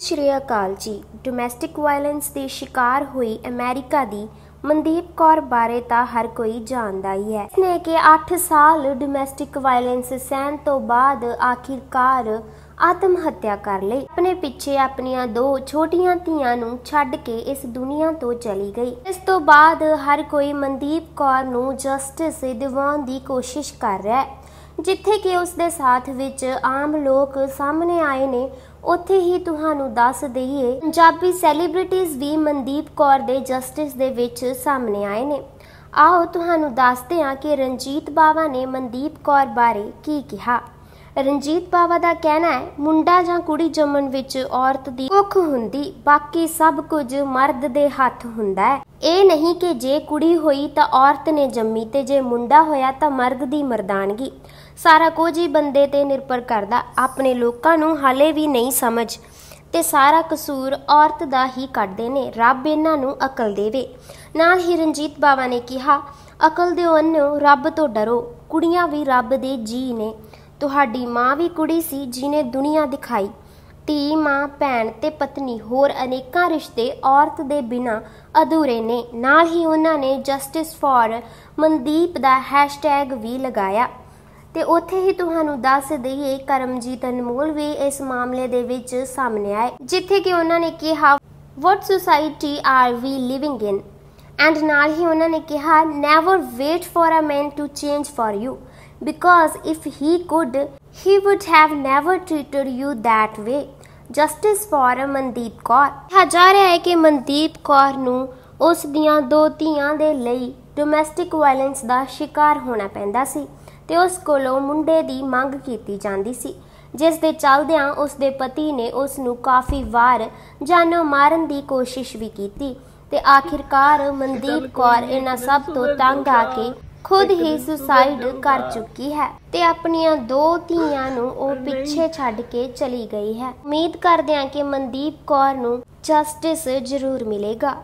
ਸ਼੍ਰੀ ਅਕਾਲ ਜੀ। Domestic violence ਦੇ ਸ਼ਿਕਾਰ ਹੋਈ ਅਮਰੀਕਾ ਦੀ ਮਨਦੀਪ ਕੌਰ ਬਾਰੇ ਤਾਂ ਹਰ ਕੋਈ ਜਾਣਦਾ ਹੀ ਹੈ। ਇਸਨੇ ਕਿ 8 ਸਾਲ ਡੋਮੈਸਟਿਕ ਵਾਇਲੈਂਸ ਸਹਿਣ ਤੋਂ ਬਾਅਦ ਆਖਿਰਕਾਰ ਆਤਮ ਹੱਤਿਆ ਕਰ ਲਈ। ਆਪਣੇ ਪਿੱਛੇ ਆਪਣੀਆਂ ਦੋ ਛੋਟੀਆਂ ਧੀਆਂ ਨੂੰ ਛੱਡ ਕੇ ਇਸ ਦੁਨੀਆ ਤੋਂ ਚਲੀ ਗਈ। ਇਸ ਤੋਂ ਬਾਅਦ ਹਰ ਕੋਈ ਮਨਦੀਪ ਕੌਰ ਨੂੰ ਜਸਟਿਸ ਦਿਵਾਉਣ ਦੀ ਕੋਸ਼ਿਸ਼ ਕਰ ਰਿਹਾ ਹੈ। ਜਿੱਥੇ ਕਿ ਉਸ ਦੇ ਸਾਥ ਵਿੱਚ ਆਮ ਲੋਕ ਸਾਹਮਣੇ ਆਏ ਨੇ, ਉੱਥੇ ਹੀ ਤੁਹਾਨੂੰ ਦੱਸ ਦਈਏ, ਪੰਜਾਬੀ ਸੈਲੀਬ੍ਰਿਟੀਜ਼ ਵੀ ਮਨਦੀਪ ਕੌਰ ਦੇ ਜਸਟਿਸ ਦੇ ਵਿੱਚ ਸਾਹਮਣੇ ਆਏ ਨੇ। ਆਓ ਤੁਹਾਨੂੰ ਦੱਸਦੇ ਹਾਂ ਕਿ ਰਣਜੀਤ ਬਾਵਾ ਨੇ ਮਨਦੀਪ ਕੌਰ ਬਾਰੇ ਕੀ ਕਿਹਾ। ਰਣਜੀਤ ਬਾਵਾ ਦਾ ਕਹਿਣਾ ਹੈ, ਮੁੰਡਾ ਜਾਂ ਕੁੜੀ ਜੰਮਣ ਵਿੱਚ ਔਰਤ ਦੀ ਕੁੱਖ ਹੁੰਦੀ, ਬਾਕੀ ਸਭ ਕੁਝ ਮਰਦ ਦੇ ਹੱਥ ਹੁੰਦਾ ਹੈ। ਇਹ ਨਹੀਂ ਕਿ ਜੇ ਕੁੜੀ ਹੋਈ ਤਾਂ ਔਰਤ ਨੇ ਜੰਮੀ ਤੇ ਜੇ ਮੁੰਡਾ ਹੋਇਆ ਤਾਂ ਮਰਦ ਦੀ ਮਰਦਾਨਗੀ। ਸਾਰਾ ਕੁਝ ਹੀ ਬੰਦੇ ਤੇ ਨਿਰਭਰ ਕਰਦਾ। ਆਪਣੇ ਲੋਕਾਂ ਨੂੰ ਹਾਲੇ ਵੀ ਨਹੀਂ ਸਮਝ। ਤੇ ਸਾਰਾ ਕਸੂਰ ਔਰਤ ਦਾ ਹੀ ਕੱਢਦੇ ਨੇ। ਰੱਬ ਇਹਨਾਂ ਨੂੰ ਅਕਲ ਦੇਵੇ। ਨਾਲ ਹੀ ਰਣਜੀਤ ਬਾਵਾ ਨੇ ਕਿਹਾ, ਅਕਲ ਦਿਓ ਅੰਨੋ ਰੱਬ ਤੋਂ ਡਰੋ। ਕੁੜੀਆਂ ਵੀ ਰੱਬ ਦੇ ਜੀ ਨੇ। ਤੁਹਾਡੀ ਮਾਂ ਵੀ ਕੁੜੀ ਸੀ ਜਿਨੇ ਦੁਨੀਆ ਦਿਖਾਈ। ਧੀ, ਮਾਂ, ਭੈਣ ਤੇ ਪਤਨੀ ਹੋਰ ਅਨੇਕਾਂ ਰਿਸ਼ਤੇ ਔਰਤ ਦੇ ਬਿਨਾ ਅਧੂਰੇ ਨੇ। ਨਾਲ ਹੀ ਉਹਨਾਂ ਨੇ ਜਸਟਿਸ ਫਾਰ ਮਨਦੀਪ ਦਾ ਹੈਸ਼ਟੈਗ ਵੀ ਲਗਾਇਆ। ਤੇ ਉੱਥੇ ਹੀ ਤੁਹਾਨੂੰ ਦੱਸ ਦਈਏ, ਕਰਮਜੀਤ ਅਨਮੋਲ ਵੀ ਇਸ ਮਾਮਲੇ ਦੇ ਵਿੱਚ ਸਾਹਮਣੇ ਆਏ, ਜਿੱਥੇ ਕਿ ਉਹਨਾਂ ਨੇ ਕਿਹਾ, what society are we living in and ਨਾਲ ਹੀ ਉਹਨਾਂ ਨੇ ਕਿਹਾ never wait for a man to change for you because if he could he would have never treated you that way justice for Mandeep Kaur. ਕਿਹਾ ਜਾ ਰਿਹਾ ਹੈ ਕਿ ਮਨਦੀਪ ਕੌਰ ਨੂੰ ਉਸ ਦੀਆਂ ਦੋ ਧੀਆਂ ਦੇ ਲਈ ਡੋਮੈਸਟਿਕ ਵਾਇਲੈਂਸ ਦਾ ਸ਼ਿਕਾਰ ਹੋਣਾ ਪੈਂਦਾ ਸੀ ਤੇ ਉਸ ਕੋਲੋਂ ਮੁੰਡੇ ਦੀ ਮੰਗ ਕੀਤੀ ਜਾਂਦੀ ਸੀ, ਜਿਸ ਦੇ ਚੱਲਦਿਆਂ ਉਸ ਦੇ ਪਤੀ ਨੇ ਉਸ ਨੂੰ ਕਾਫੀ ਵਾਰ ਜਾਨੋਂ ਮਾਰਨ ਦੀ ਕੋਸ਼ਿਸ਼ ਵੀ ਕੀਤੀ ਤੇ ਆਖਿਰਕਾਰ ਮਨਦੀਪ ਕੌਰ ਇਹਨਾਂ ਸਭ ਤੋਂ ਤੰਗ ਆ ਕੇ ਖੁਦ ਹੀ ਸੁਸਾਈਡ ਕਰ ਚੁੱਕੀ ਹੈ ਤੇ ਆਪਣੀਆਂ ਦੋ ਧੀਆਂ ਨੂੰ ਉਹ ਪਿੱਛੇ ਛੱਡ ਕੇ ਚਲੀ ਗਈ ਹੈ। ਉਮੀਦ ਕਰਦੇ ਹਾਂ ਕਿ ਮਨਦੀਪ ਕੌਰ ਨੂੰ ਜਸਟਿਸ ਜ਼ਰੂਰ ਮਿਲੇਗਾ।